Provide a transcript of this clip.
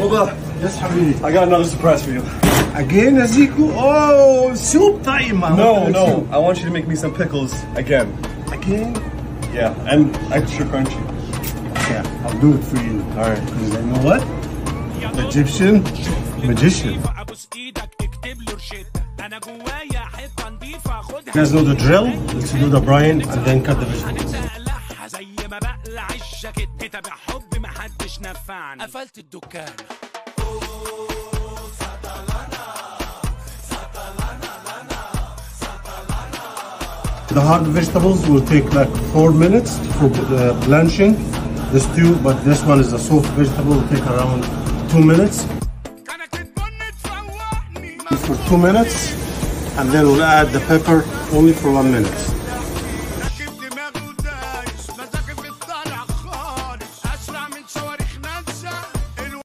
Baba, Yes, Habibi. I got another surprise for you. Again, Aziku? Oh, soup time. I No, want no, soup. I want you to make me some pickles again. Again? Yeah, and extra crunchy. Yeah, I'll do it for you. All right. Because I know what? Egyptian magician. ابوس ايدك اكتب له روشته انا جوايا حته نضيفه خدها You guys know the drill? Let's do the brine and then cut the vegetables. بقلعها زي ما بقلع الجاكيت تتابع حب محدش نفعني قفلت الدكان The hard vegetables will take like four minutes for uh, blanching the stew, but this one is a soft vegetable, will take around two minutes. For two minutes, and then we'll add the pepper only for one minute.